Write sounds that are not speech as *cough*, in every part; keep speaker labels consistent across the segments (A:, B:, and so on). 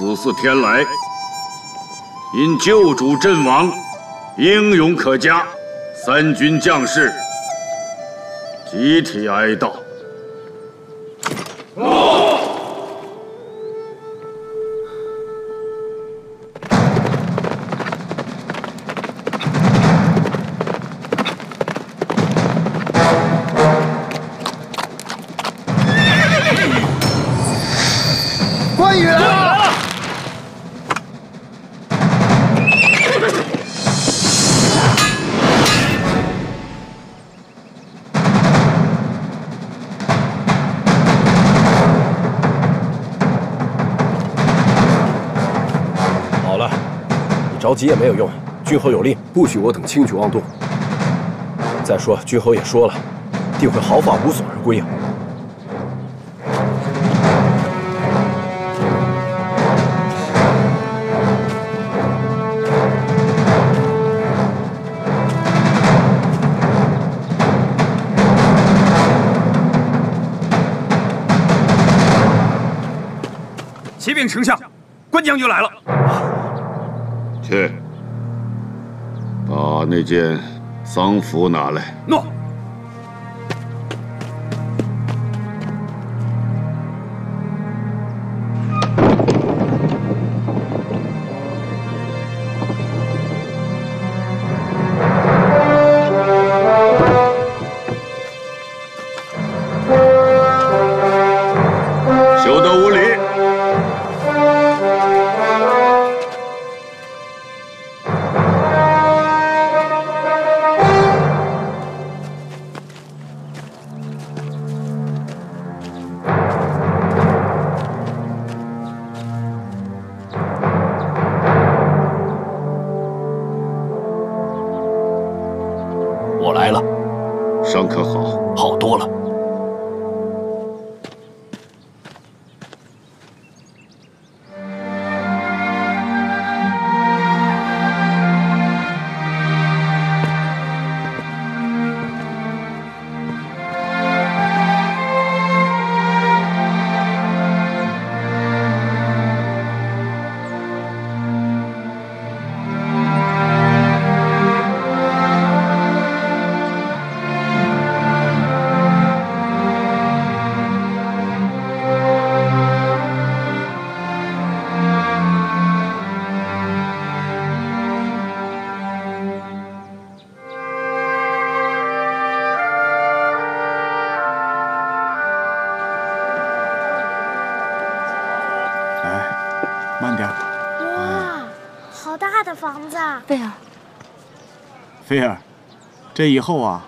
A: 此次天来，因救主阵亡，英勇可嘉，三军将士集体哀悼。
B: 着急也没有用，君侯有令，不许我等轻举妄动。再说，君侯也说了，定会毫发无损而归啊。
C: 启禀丞相，关将军来了。
A: 把那件丧服拿来。
C: 诺。
D: 可好？好多了。这以后啊，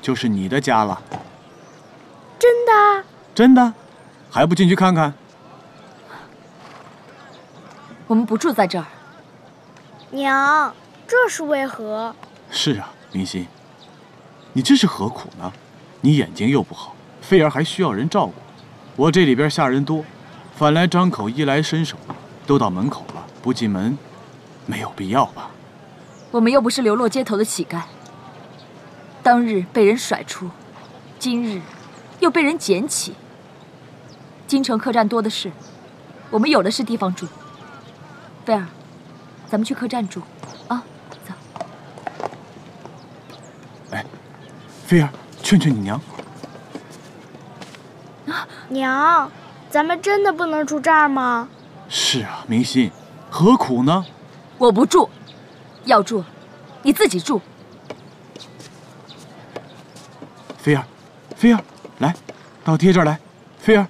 D: 就是你的家了。
E: 真的？
D: 真的，还不进去看看？
F: 我们不住在这儿。
E: 娘，这是为何？
D: 是啊，明心，你这是何苦呢？你眼睛又不好，菲儿还需要人照顾。我这里边下人多，反来张口，衣来伸手，都到门口了，不进门，没有必要吧？
F: 我们又不是流落街头的乞丐，当日被人甩出，今日又被人捡起。京城客栈多的是，我们有的是地方住。菲儿，咱们去客栈住，啊，走。
D: 哎，菲儿，劝劝你娘。
E: 啊，娘，咱们真的不能住这儿吗？
D: 是啊，明心，何苦呢？
F: 我不住。要住，你自己住。
D: 菲儿，菲儿，来，到爹这儿来。菲儿，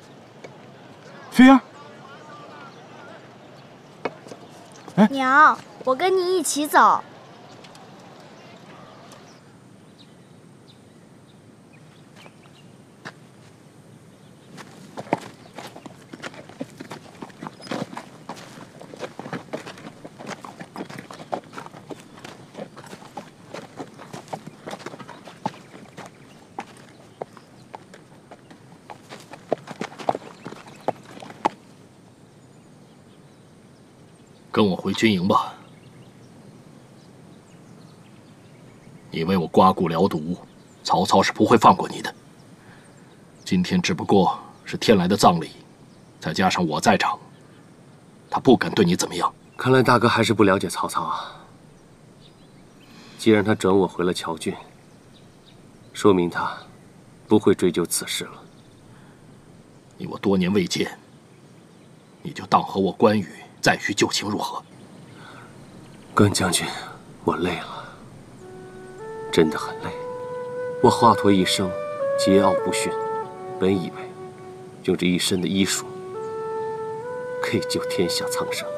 D: 菲儿，
E: 哎，娘，我跟你一起走。
G: 跟我回军营吧。你为我刮骨疗毒，曹操是不会放过你的。今天只不过是天来的葬礼，再加上我在场，他不敢对你怎么样。
B: 看来大哥还是不了解曹操啊。既然他准我回了乔郡，说明他不会追究此事了。
G: 你我多年未见，你就当和我关羽再叙旧情如何？
B: 关将军，我累了，真的很累。我华佗一生桀骜不驯，本以为用这一身的医术可以救天下苍生，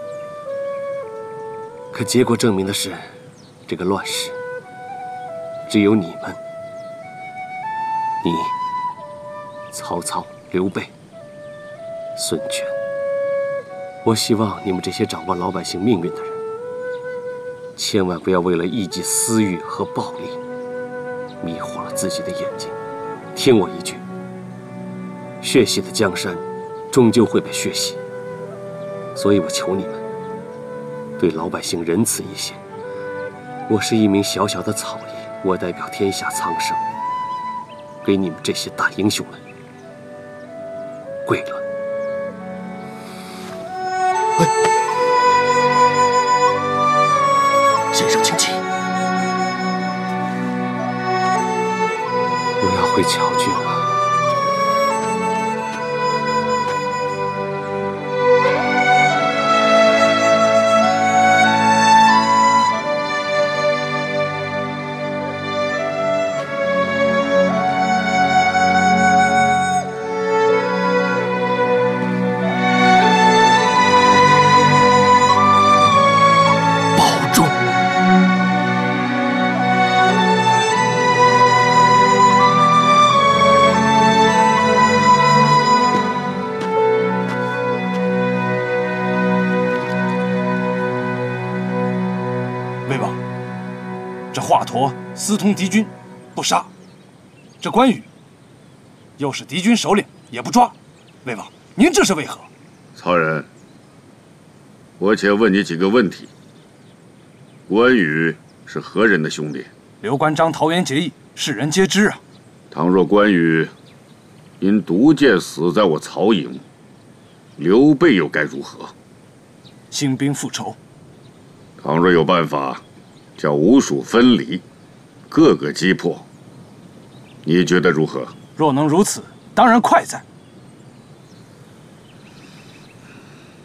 B: 可结果证明的是，这个乱世只有你们，你、曹操、刘备、孙权。我希望你们这些掌握老百姓命运的人，千万不要为了一己私欲和暴力，迷惑了自己的眼睛。听我一句，血洗的江山，终究会被血洗。所以我求你们，对老百姓仁慈一些。我是一名小小的草民，我代表天下苍生，给你们这些大英雄们跪了。
G: 先生，请起。
B: 我要回乔郡
C: 私通敌军，不杀；这关羽又是敌军首领，也不抓。魏王，您这是为何？
A: 曹仁，我且问你几个问题。关羽是何人的兄弟？
C: 刘关张桃园结义，世人皆知啊。
A: 倘若关羽因毒箭死在我曹营，刘备又该如何？
C: 兴兵复仇，
A: 倘若有办法叫吴蜀分离，各个击破，你觉得如何？
C: 若能如此，当然快哉。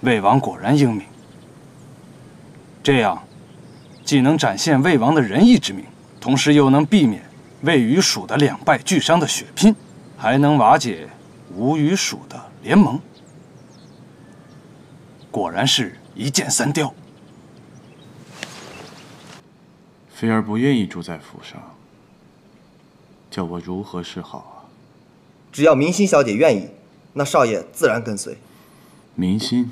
C: 魏王果然英明，这样既能展现魏王的仁义之名，同时又能避免魏与蜀的两败俱伤的血拼，还能瓦解吴与蜀的联盟。果然是一箭三雕。
D: 菲儿不愿意住在府上，叫我如何是好啊？
H: 只要明心小姐愿意，那少爷自然跟随。
D: 明心，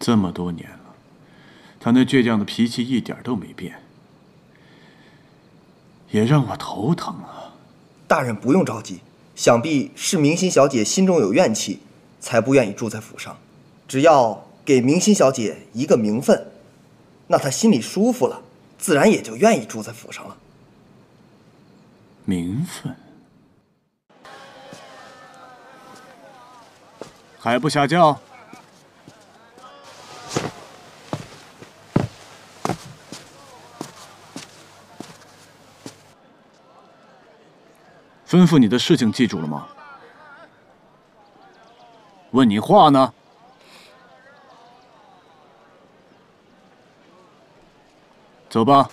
D: 这么多年了，他那倔强的脾气一点都没变，也让我头疼啊。
H: 大人不用着急，想必是明心小姐心中有怨气，才不愿意住在府上。只要给明心小姐一个名分，那他心里舒服了，自然也就愿意住在府上了。
D: 名分还不下轿？吩咐你的事情记住了吗？问你话呢？走吧。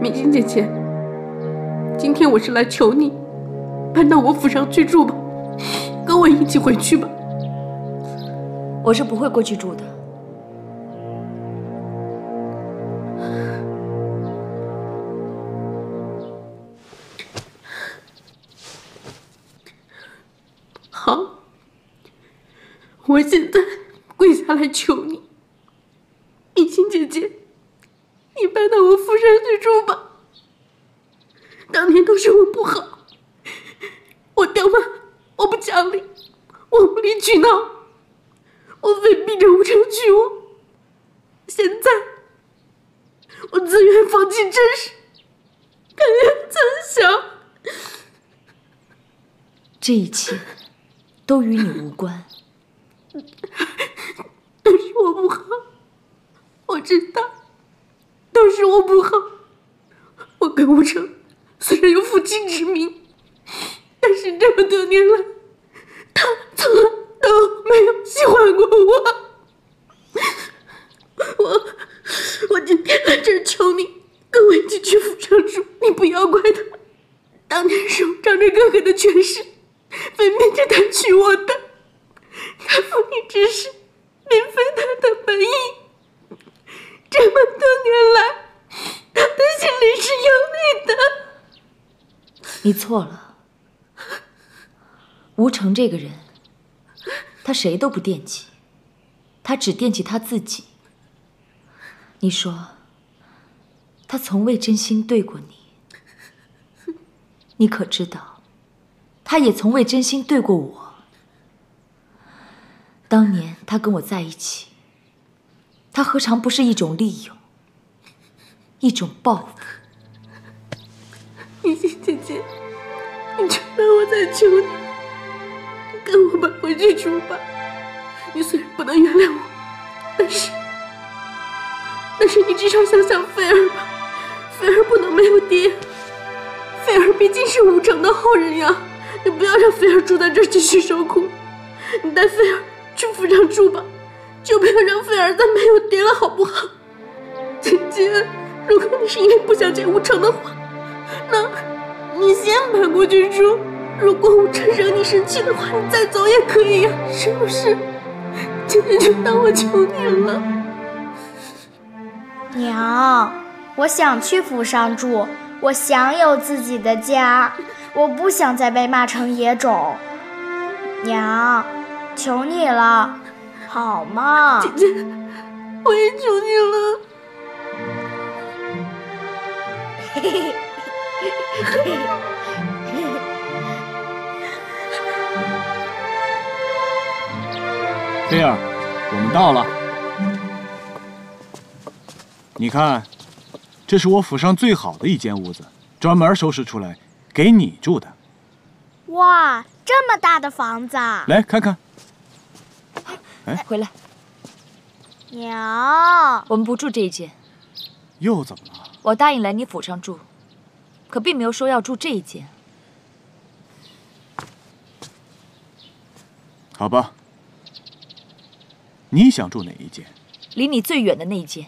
I: 明心姐姐，今天我是来求你，搬到我府上居住吧，跟我一起回去吧。
F: 我是不会过去住的。
I: 好，我现在跪下来求你，明心姐姐，你搬到我府上去住吧。当年都是我不好，我刁蛮，我不讲理，我无理取闹，我非逼着吴成娶我。现在，我自愿放弃真实，甘愿参详。
F: 这一切都与你无关，*laughs*
I: 都是我不好，我知道，都是我不好。我跟吴成虽然有夫妻之名，但是这么多年来，他从来都没有喜欢过我。我我今天来这儿求你，跟我一起去府上住。你不要怪他，当年是我仗着哥哥的权势，分明着他娶我的。他负你之事，并非他的本意。这么多年来，他的心里是有你的。
F: 你错了。吴成这个人，他谁都不惦记，他只惦记他自己。你说，他从未真心对过你，你可知道，他也从未真心对过我。当年他跟我在一起，他何尝不是一种利用，一种报复？
I: 明心姐姐，你知道我在求你，跟我们回去住吧。你虽然不能原谅我，但是。但是你至少想想菲儿吧，菲儿不能没有爹，菲儿毕竟是武城的后人呀。你不要让菲儿住在这继续受苦，你带菲儿去府上住吧，就不要让菲儿再没有爹了，好不好？姐姐，如果你是因为不想见武城的话，那，你先搬过去住。如果我真惹你生气的话，你再走也可以呀，是不是？姐姐就当我求你了。
E: 娘，我想去府上住，我想有自己的家，我不想再被骂成野种。娘，求你了，好吗？
I: 姐姐，我也求你了。嘿嘿嘿嘿嘿 *laughs*
D: 菲儿，我们到了。你看，这是我府上最好的一间屋子，专门收拾出来给你住的。
E: 哇，这么大的房子！
D: 来看看。
F: 哎，回来。
E: 娘，
F: 我们不住这一间。
D: 又怎么了？
F: 我答应来你府上住，可并没有说要住这一间。
D: 好吧，你想住哪一间？
F: 离你最远的那一间。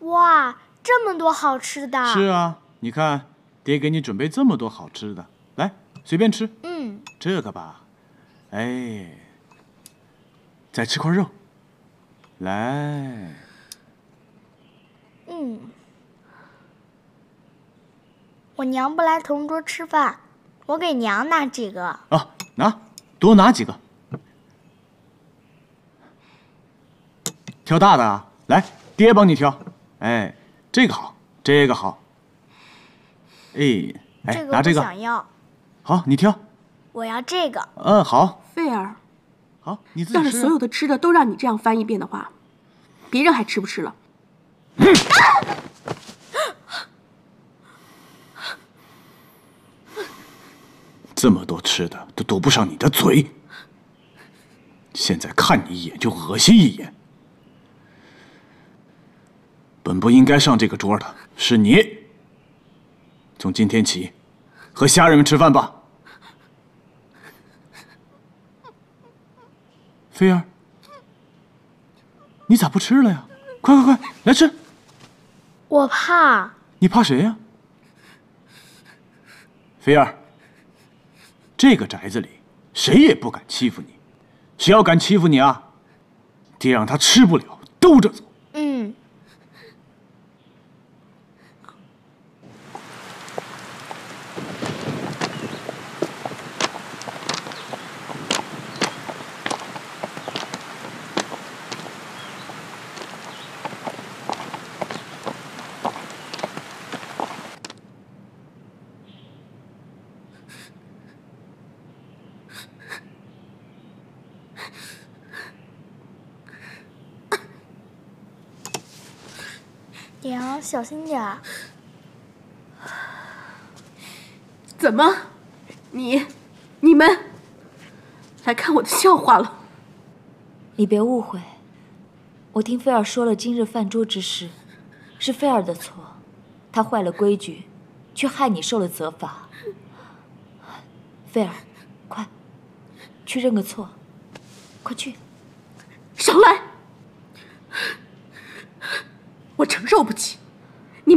E: 哇，这么多好吃的！
D: 是啊，你看，爹给你准备这么多好吃的，来，随便吃。
E: 嗯，
D: 这个吧，哎，再吃块肉，来。
E: 嗯，我娘不来同桌吃饭，我给娘拿几个。
D: 啊，拿，多拿几个。挑大的啊，来，爹帮你挑。哎，这个好，这个好。哎，哎，拿这个。
E: 想要。
D: 好，你挑。
E: 我要这个。
D: 嗯，好。
I: 菲儿，
D: 好，你自。
I: 要是所有的吃的都让你这样翻一遍的话，别人还吃不吃了？
D: 这么多吃的都堵不上你的嘴，现在看你一眼就恶心一眼。本不应该上这个桌的是你。从今天起，和下人们吃饭吧。菲儿，你咋不吃了呀？快快快，来吃。
E: 我怕。
D: 你怕谁呀？菲儿，这个宅子里谁也不敢欺负你，谁要敢欺负你啊，爹让他吃不了兜着走。
E: 嗯。娘，小心点儿。
I: 怎么，你、你们来看我的笑话了？
F: 你别误会，我听菲儿说了今日饭桌之事，是菲儿的错，她坏了规矩，却害你受了责罚。菲儿，快，去认个错，快去！
I: 少来！我承受不起，你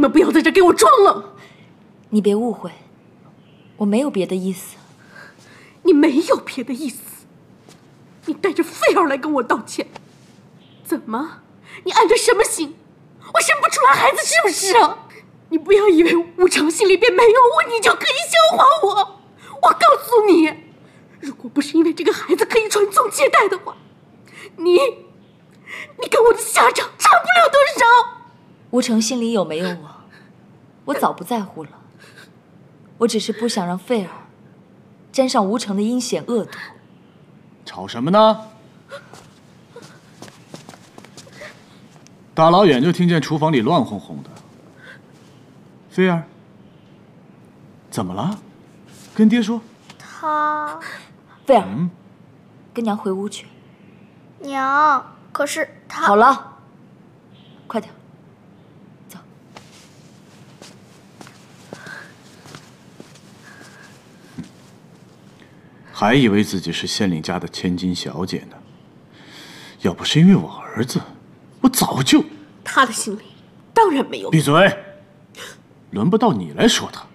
I: 们不要在这给我装了！
F: 你别误会，我没有别的意思。
I: 你没有别的意思，你带着菲儿来跟我道歉，怎么？你安着什么心？我生不出来孩子是不是啊？你不要以为吴成心里边没有我，你就可以笑话我。我告诉你，如果不是因为这个孩子可以传宗接代的话，你，你跟我的下场差不了多少。
F: 吴成心里有没有我，我早不在乎了。我只是不想让费儿沾上吴成的阴险恶毒。
D: 吵什么呢？大老远就听见厨房里乱哄哄的。菲儿，怎么了？跟爹说。
E: 他，
F: 菲儿，跟娘回屋去。
E: 娘，可是他……
F: 好了，快点，
D: 还以为自己是县令家的千金小姐呢。要不是因为我儿子，我早就……
I: 他的心里当然没有。
D: 闭嘴！轮不到你来说他。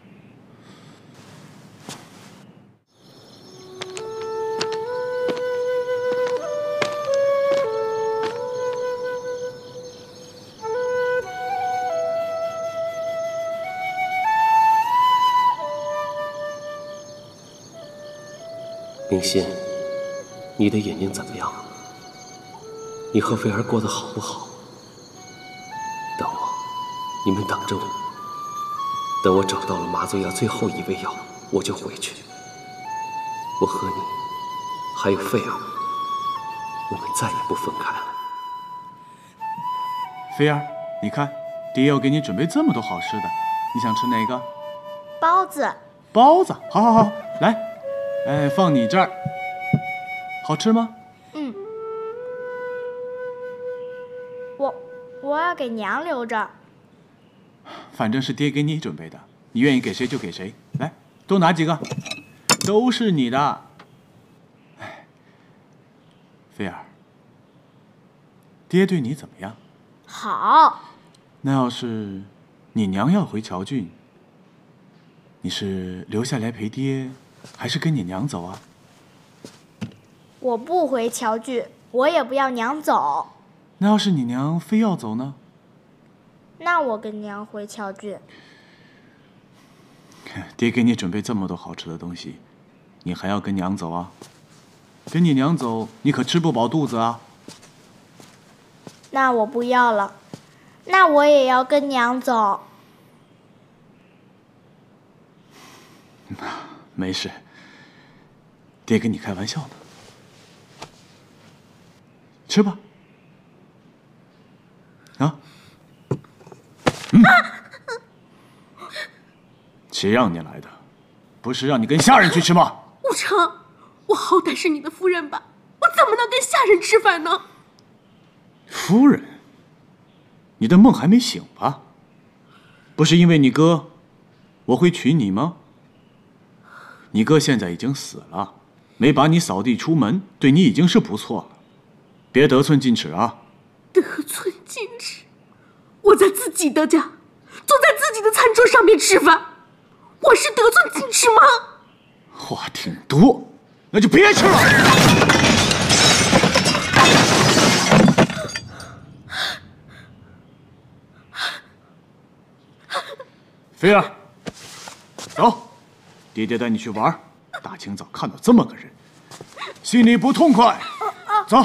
B: 明心，你的眼睛怎么样？你和菲儿过得好不好？等我，你们等着我。等我找到了麻醉药最后一味药，我就回去。我和你，还有菲儿，我们再也不分开了。
D: 菲儿，你看，爹要给你准备这么多好吃的，你想吃哪个？
E: 包子。
D: 包子，好，好，好，来，哎，放你这儿。好吃吗？
E: 嗯。我我要给娘留着。
D: 反正是爹给你准备的，你愿意给谁就给谁。来，多拿几个，都是你的。哎，菲儿，爹对你怎么样？
E: 好。
D: 那要是你娘要回乔郡，你是留下来陪爹，还是跟你娘走啊？
E: 我不回乔郡，我也不要娘走。
D: 那要是你娘非要走呢？
E: 那我跟娘回乔郡。*laughs*
D: 爹给你准备这么多好吃的东西，你还要跟娘走啊？跟你娘走，你可吃不饱肚子啊。
E: 那我不要了，那我也要跟娘走。
D: 没事，爹跟你开玩笑呢。吃吧。啊。嗯，谁让你来的？不是让你跟下人去吃吗？
I: 武成，我好歹是你的夫人吧，我怎么能跟下人吃饭呢？
D: 夫人，你的梦还没醒吧？不是因为你哥，我会娶你吗？你哥现在已经死了，没把你扫地出门，对你已经是不错了，别得寸进尺啊！
I: 得寸进尺。我在自己的家，坐在自己的餐桌上面吃饭，我是得寸进尺吗？
D: 话挺多，那就别吃了。菲儿，走，爹爹带你去玩。大清早看到这么个人，心里不痛快。走。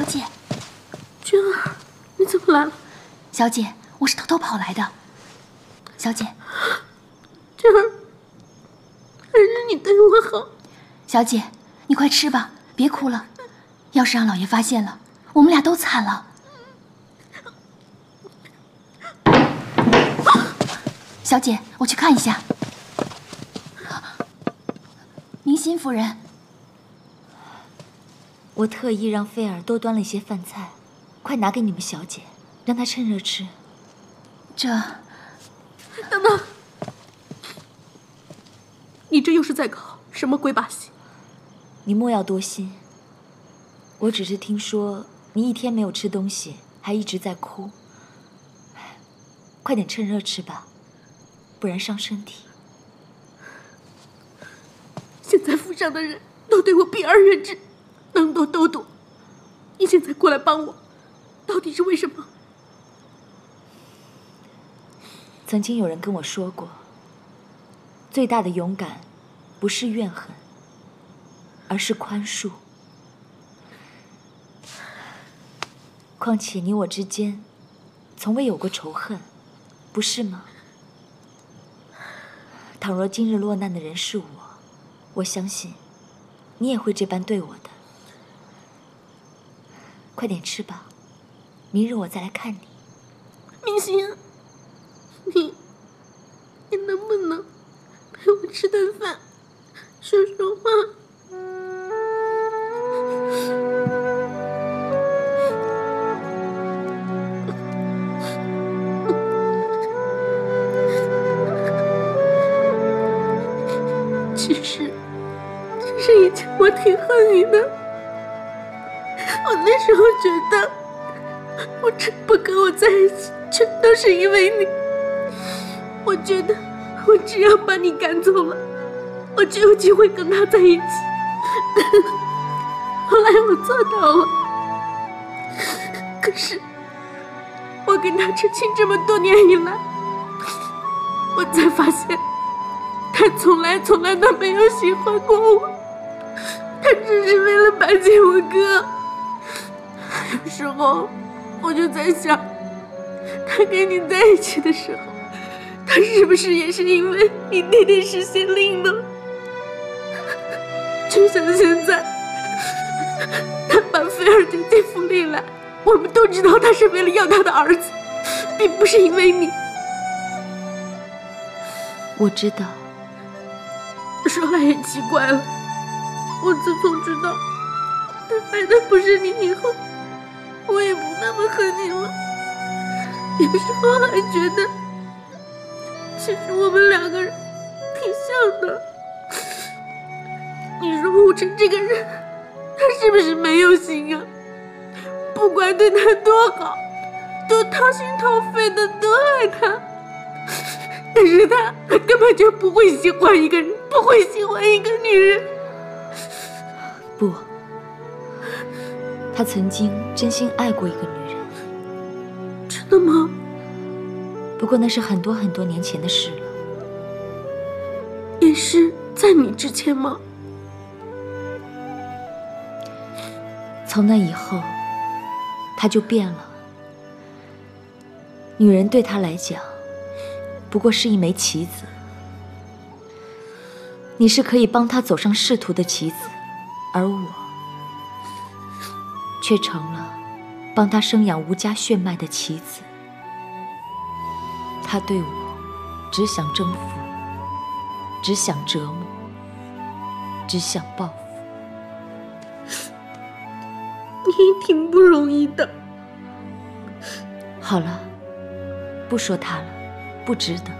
F: 小姐，
I: 君儿，你怎么来了？
F: 小姐，我是偷偷跑来的。小姐，
I: 君儿，还是你对我好。
F: 小姐，你快吃吧，别哭了。要是让老爷发现了，我们俩都惨了。小姐，我去看一下。明心夫人，我特意让菲儿多端了一些饭菜，快拿给你们小姐，让她趁热吃。这，
I: 等等，你这又是在搞什么鬼把戏？
F: 你莫要多心。我只是听说你一天没有吃东西，还一直在哭。快点趁热吃吧，不然伤身体。
I: 现在府上的人都对我避而远之，能躲都躲。你现在过来帮我，到底是为什么？
F: 曾经有人跟我说过，最大的勇敢，不是怨恨，而是宽恕。况且你我之间，从未有过仇恨，不是吗？倘若今日落难的人是我，我相信，你也会这般对我的。快点吃吧，明日我再来看你。
I: 明星，你，你能不能陪我吃顿饭，说说话？我觉得，我这不跟我在一起，全都是因为你。我觉得，我只要把你赶走了，我就有机会跟他在一起。*laughs* 后来我做到了，可是我跟他成亲这么多年以来，我才发现，他从来从来都没有喜欢过我，他只是为了巴结我哥。有时候我就在想，他跟你在一起的时候，他是不是也是因为你弟弟是县令呢？就像现在，他把菲儿丢进府里来，我们都知道他是为了要他的儿子，并不是因为你。
F: 我知道。
I: 说来也奇怪了，我自从知道他爱的不是你以后，我也不那么恨你了。有时候还觉得，其实我们两个人挺像的。你说吴晨这个人，他是不是没有心啊？不管对他多好，都掏心掏肺的多爱他，但是他根本就不会喜欢一个人，不会喜欢一个女人。
F: 不，他曾经真心爱过一个女人。
I: 真的吗？
F: 不过那是很多很多年前的事了。
I: 也是在你之前吗？
F: 从那以后，他就变了。女人对他来讲，不过是一枚棋子。你是可以帮他走上仕途的棋子，而我，却成了帮他生养吴家血脉的棋子。他对我只想征服，只想折磨，只想报复。*laughs*
I: 你挺不容易的。
F: 好了，不说他了，不值得。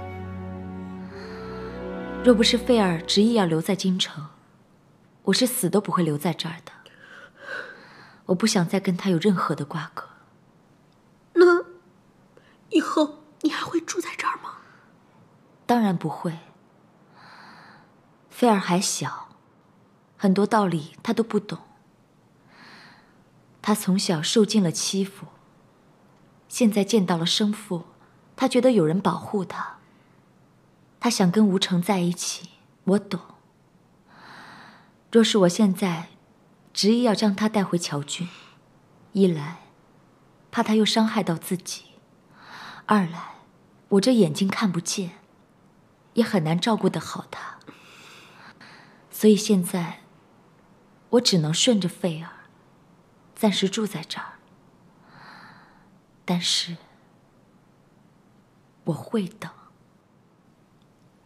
F: 若不是费儿执意要留在京城，我是死都不会留在这儿的。我不想再跟他有任何的瓜葛。
I: 那以后你还会住在这儿吗？
F: 当然不会。菲儿还小，很多道理他都不懂。他从小受尽了欺负，现在见到了生父，他觉得有人保护他。他想跟吴成在一起，我懂。若是我现在执意要将他带回乔军，一来怕他又伤害到自己，二来我这眼睛看不见，也很难照顾得好他。所以现在我只能顺着费儿，暂时住在这儿。但是我会等，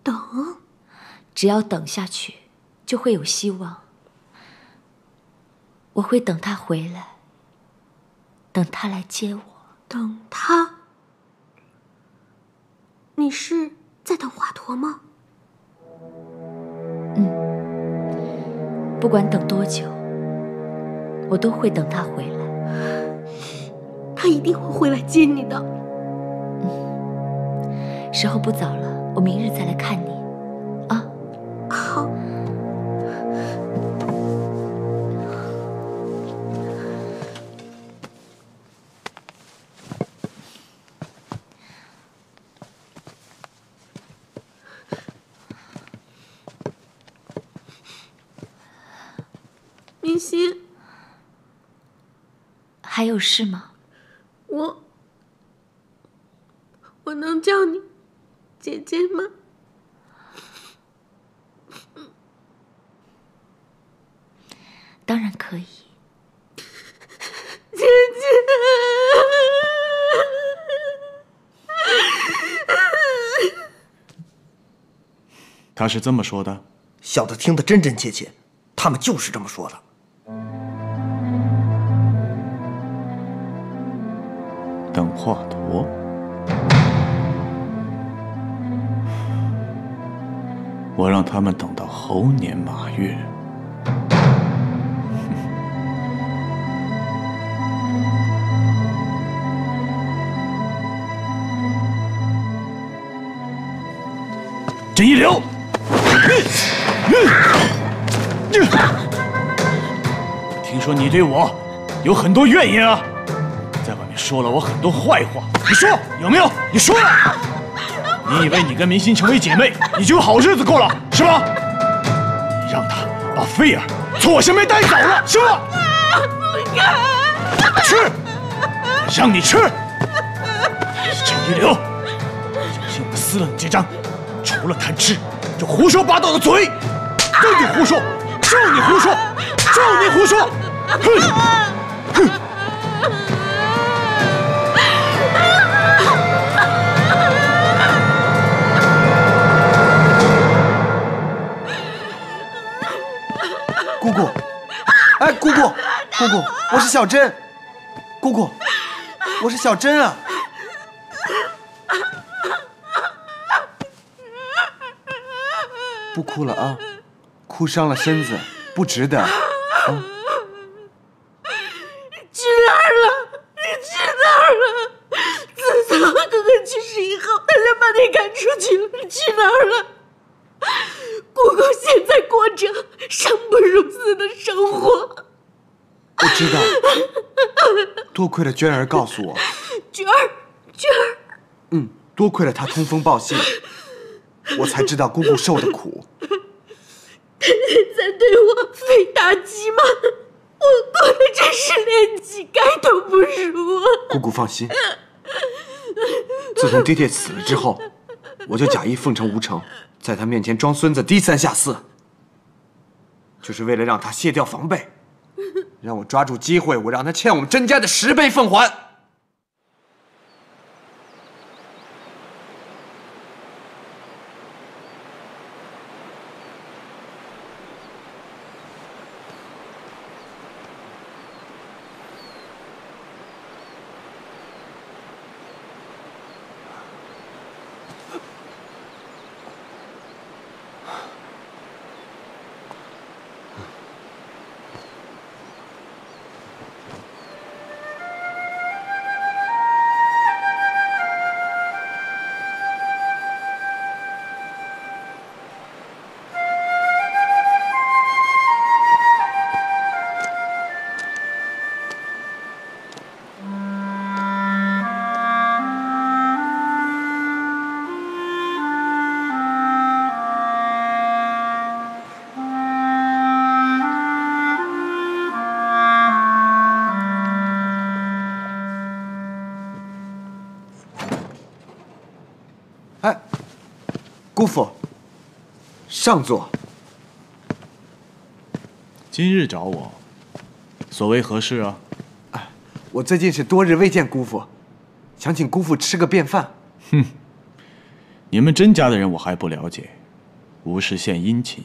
I: 等，
F: 只要等下去，就会有希望。我会等他回来，等他来接我。
I: 等他？你是在等华佗吗？
F: 嗯，不管等多久，我都会等他回来。
I: 他一定会回来接你的。
F: 嗯，时候不早了，我明日再来看你。有事吗？
I: 我，我能叫你姐姐吗？
F: 当然可以。*laughs*
I: 姐姐，
D: 他是这么说的。
H: 小的听得真真切切，他们就是这么说的。
D: 等华佗，我让他们等到猴年马月。*laughs* 甄一流，听说你对我有很多怨言啊！说了我很多坏话，你说有没有？你说了。你以为你跟明心成为姐妹，你就有好日子过了，是吧？你让他把菲儿从我身边带走了，是吧？
I: 不敢。
D: 吃，让你吃。陈一流，相信我撕了你这张除了贪吃就胡说八道的嘴，就你胡说，就你胡说，就你胡说，哼，哼。
H: 姑姑，我是小珍。姑姑，我是小珍啊。不哭了啊，哭伤了身子，不值得。啊。
I: 去哪儿了？你去哪儿了？自从哥哥去世以后，他就把你赶出去了。你去哪儿了？姑姑现在过着生不如死的生活。
H: 我知道，多亏了娟儿告诉我。
I: 娟儿，娟儿。
H: 嗯，多亏了她通风报信，我才知道姑姑受的苦。
I: 他在对我非打击吗？我过的真是连乞丐都不如。
H: 姑姑放心，自从爹爹死了之后，我就假意奉承吴成。在他面前装孙子，低三下四，就是为了让他卸掉防备，让我抓住机会，我让他欠我们甄家的十倍奉还。
J: 姑父，上座。
D: 今日找我，所为何事啊？
J: 哎我最近是多日未见姑父，想请姑父吃个便饭。
D: 哼，你们甄家的人我还不了解，无事献殷勤。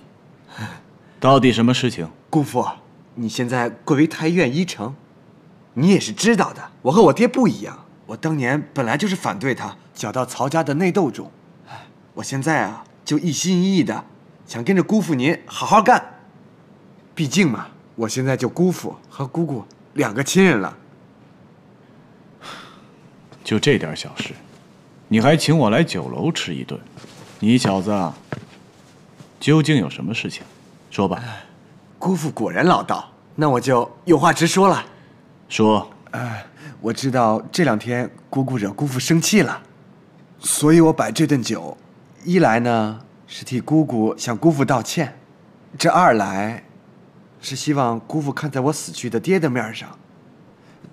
D: *laughs* 到底什么事情？
J: 姑父，你现在贵为太院医丞，你也是知道的。我和我爹不一样，我当年本来就是反对他搅到曹家的内斗中。我现在啊，就一心一意的想跟着姑父您好好干。毕竟嘛，我现在就姑父和姑姑两个亲人了。
D: 就这点小事，你还请我来酒楼吃一顿？你小子究竟有什么事情？说吧。
J: 姑父果然老道，那我就有话直说了。
D: 说。
J: 呃，我知道这两天姑姑惹姑父生气了，所以我摆这顿酒，一来呢是替姑姑向姑父道歉，这二来，是希望姑父看在我死去的爹的面上。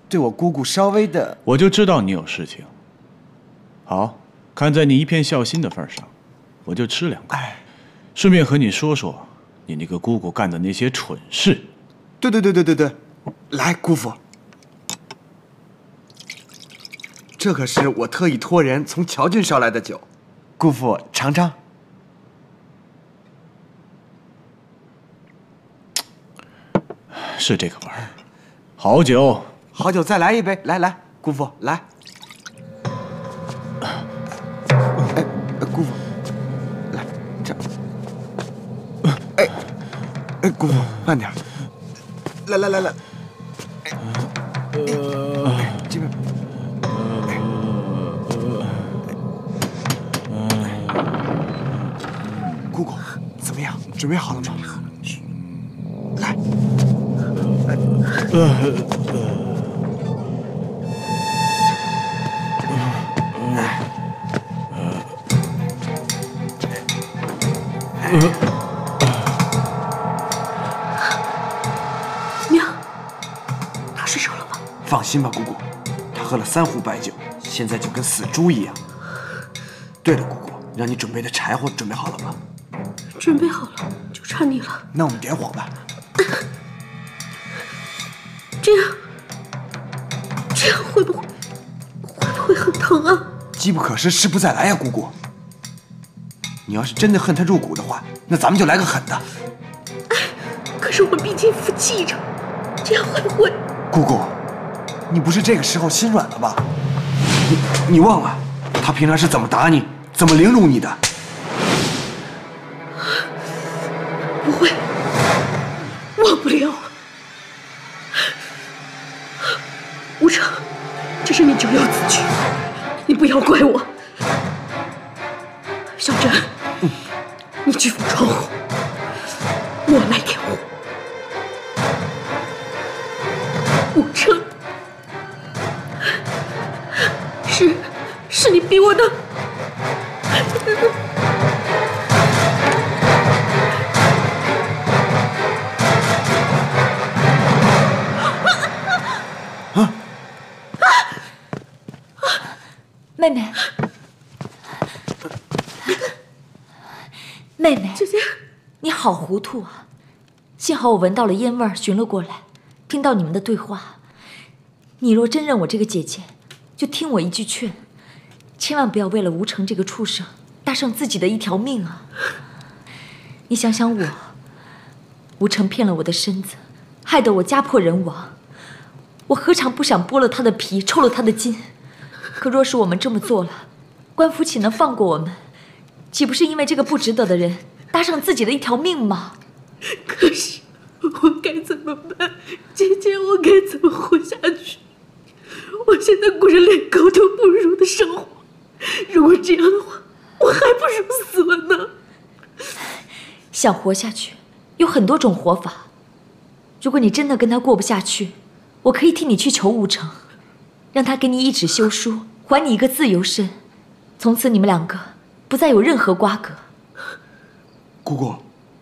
J: 对我姑姑稍微的，
D: 我就知道你有事情。好，看在你一片孝心的份上，我就吃两块，顺便和你说说你那个姑姑干的那些蠢事。
J: 对对对对对对，来，姑父，这可是我特意托人从乔郡捎来的酒，姑父尝尝。
D: 是这个味儿，好酒。
J: 好酒，再来一杯！来来，姑父来。哎，姑父，来这。哎，哎，姑父慢点。来来来来。准备好了吗？嘘，来。呃。
I: 娘，他睡着了吗？
J: 放心吧，姑姑，他喝了三壶白酒，现在就跟死猪一样。对了，姑姑，让你准备的柴火准备好了吗？
I: 准备好了，就差你了。
J: 那我们点火吧。*laughs*
I: 这样，这样会不会会不会很疼啊？
J: 机不可失，失不再来呀，姑姑。你要是真的恨他入骨的话，那咱们就来个狠的。
I: 哎，可是我们毕竟夫妻一场，这样会不会？
J: 姑姑，你不是这个时候心软了吧？你你忘了，他平常是怎么打你，怎么凌辱你的？
I: 不会，
F: 糊涂啊！幸好我闻到了烟味儿，寻了过来，听到你们的对话。你若真认我这个姐姐，就听我一句劝，千万不要为了吴成这个畜生搭上自己的一条命啊！你想想我，吴成骗了我的身子，害得我家破人亡，我何尝不想剥了他的皮，抽了他的筋？可若是我们这么做了，官府岂能放过我们？岂不是因为这个不值得的人搭上自己的一条命吗？
I: 可是我该怎么办，姐姐，我该怎么活下去？我现在过着连狗都不如的生活，如果这样的话，我还不如死了呢。
F: 想活下去，有很多种活法。如果你真的跟他过不下去，我可以替你去求吴成，让他给你一纸休书，还你一个自由身，从此你们两个。不再有任何瓜葛，
J: 姑姑，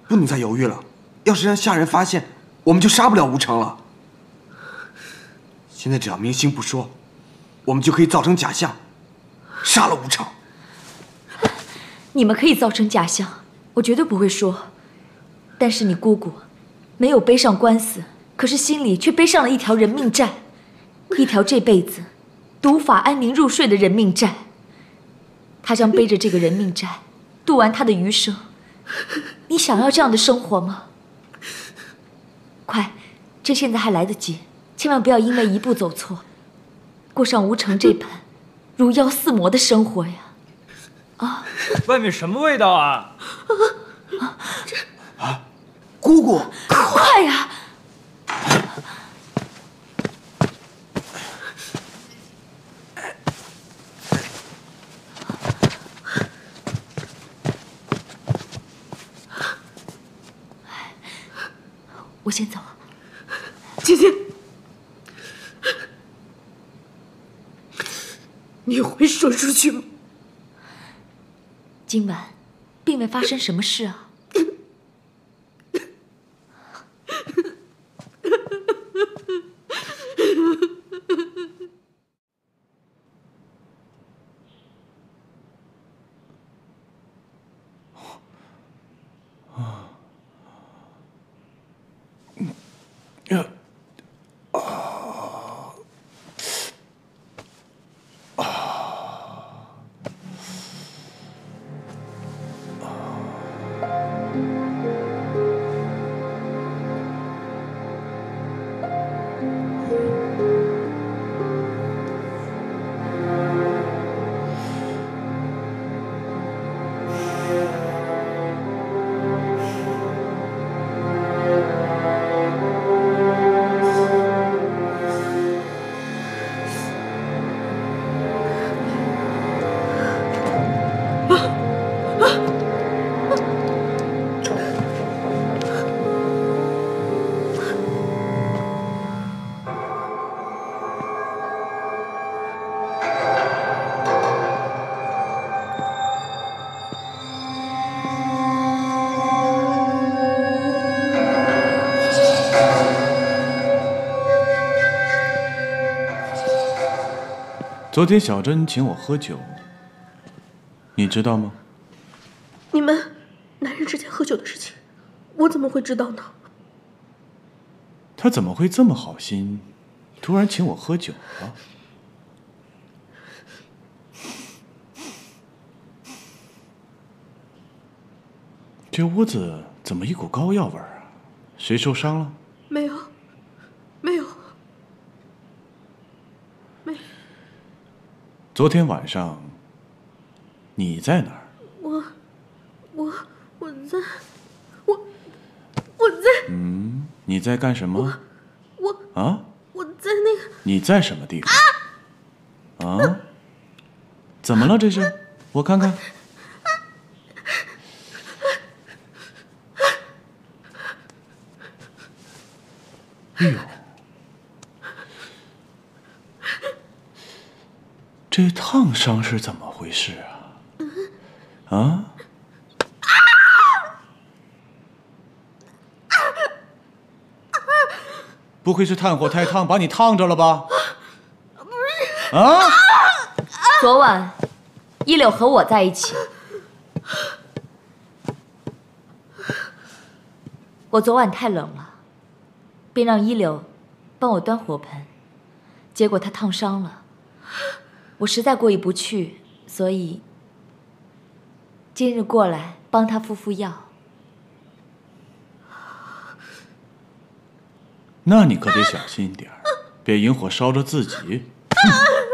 J: 不能再犹豫了。要是让下人发现，我们就杀不了吴成了。现在只要明星不说，我们就可以造成假象，杀了吴成。
F: 你们可以造成假象，我绝对不会说。但是你姑姑没有背上官司，可是心里却背上了一条人命债，一条这辈子都无法安宁入睡的人命债。她将背着这个人命债度完她的余生。*laughs* 你想要这样的生活吗？快，趁现在还来得及，千万不要因为一步走错，过上吴成这般 *laughs* 如妖似魔的生活呀！啊，
K: 外面什么味道啊？
J: 啊，啊，姑姑，
F: 快呀！先走，
I: 姐姐，你会说出去吗？
F: 今晚并未发生什么事啊。
D: 昨天小珍请我喝酒，你知道吗？
I: 你们男人之间喝酒的事情，我怎么会知道呢？
D: 他怎么会这么好心，突然请我喝酒啊？这屋子怎么一股膏药味儿啊？谁受伤了？
I: 没有，没有。
D: 昨天晚上，你在哪儿？
I: 我，我，我在，我，我在。
D: 嗯，你在干什么？
I: 我，
D: 啊？
I: 我在那个。
D: 你在什么地方？啊？怎么了？这是？我看看。这烫伤是怎么回事啊？啊？不会是炭火太烫把你烫着了吧？
I: 不是。
D: 啊？
F: 昨晚，一柳和我在一起。我昨晚太冷了，便让一柳帮我端火盆，结果他烫伤了。我实在过意不去，所以今日过来帮他敷敷药。
D: 那你可得小心点儿，别引火烧着自己。*laughs*